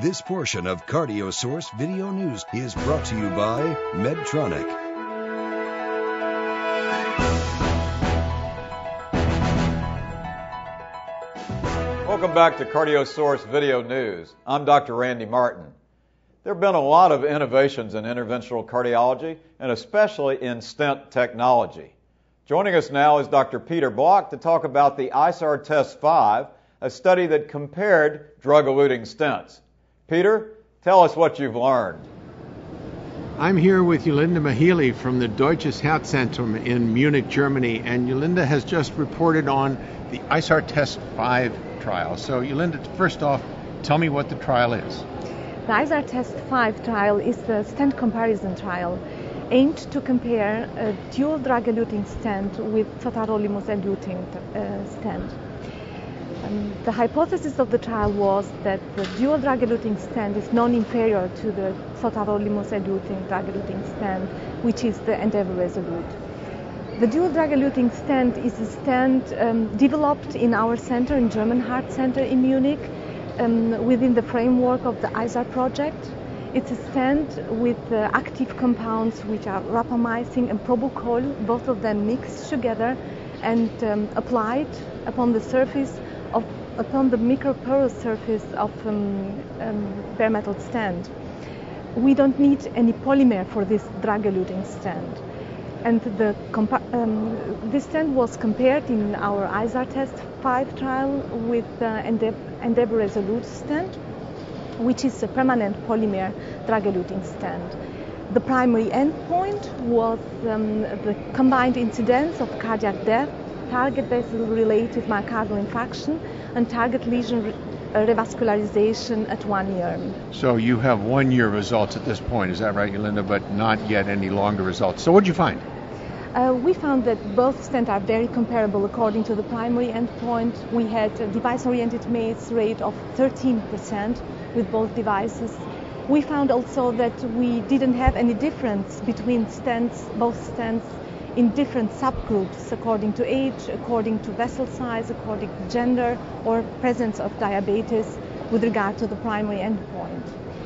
This portion of CardioSource Video News is brought to you by Medtronic. Welcome back to CardioSource Video News. I'm Dr. Randy Martin. There have been a lot of innovations in interventional cardiology and especially in stent technology. Joining us now is Dr. Peter Block to talk about the ISAR Test 5, a study that compared drug eluting stents. Peter, tell us what you've learned. I'm here with Julinda Mehilli from the Deutsches Herzzentrum in Munich, Germany, and Julinda has just reported on the ISAR Test 5 trial. So, Yolanda, first off, tell me what the trial is. The ISAR Test 5 trial is the stent comparison trial aimed to compare a dual drug-eluting stent with zotarolimus-eluting uh, stent. Um, the hypothesis of the trial was that the dual drug-eluting stent is non-inferior to the zotarolimus-eluting drug-eluting stent, which is the Endeavor Resolute. The dual drug-eluting stent is a stent um, developed in our center, in German Heart Center in Munich, um, within the framework of the ISAR project. It's a stent with uh, active compounds which are rapamycin and probucol, both of them mixed together and um, applied upon the surface of, upon the microporous surface of um, um, bare metal stent. We don't need any polymer for this drug-eluting stent. And the um, this stent was compared in our ISAR test 5 trial with uh, Endeavor Resolute stent which is a permanent polymer drug-eluting stent. The primary endpoint was um, the combined incidence of cardiac death, target vessel-related myocardial infarction, and target lesion re- uh, revascularization at one year. So you have one-year results at this point, is that right, Julinda? But not yet any longer results. So what did you find? Uh, we found that both stents are very comparable according to the primary endpoint. We had a device-oriented MACE rate of 13% with both devices. We found also that we didn't have any difference between stents, both stents, in different subgroups according to age, according to vessel size, according to gender, or presence of diabetes with regard to the primary endpoint.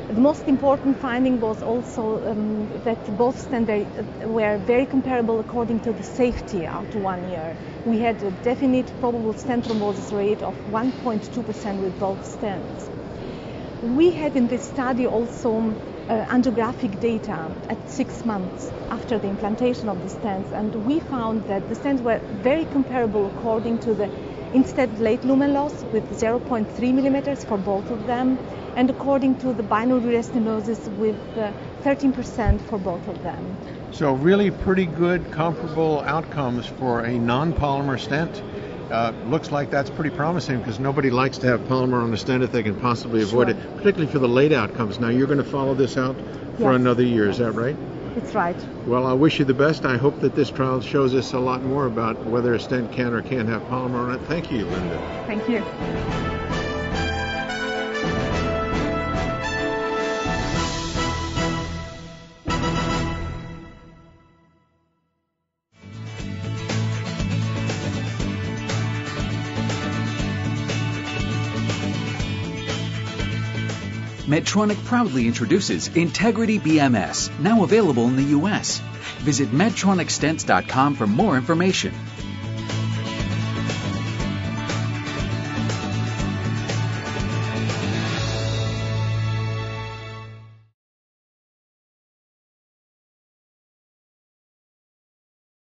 The most important finding was also um, that both standards were very comparable according to the safety out to one year. We had a definite probable stent thrombosis rate of 1.2% with both stents. We had in this study also uh, angiographic data at six months after the implantation of the stents, and we found that the stents were very comparable according to the in-stent late lumen loss with 0.3 millimeters for both of them and according to the binary restenosis with uh, 13% for both of them. So really pretty good comparable outcomes for a non-polymer stent. Uh, looks like that's pretty promising because nobody likes to have polymer on the stent if they can possibly avoid Sure. it, particularly for the late outcomes. Now you're going to follow this out for Yes. another year, is that right? It's right. Well, I wish you the best. I hope that this trial shows us a lot more about whether a stent can or can't have polymer on it. Thank you, Linda. Thank you. Medtronic proudly introduces Integrity BMS, now available in the U.S. Visit MedtronicStents.com for more information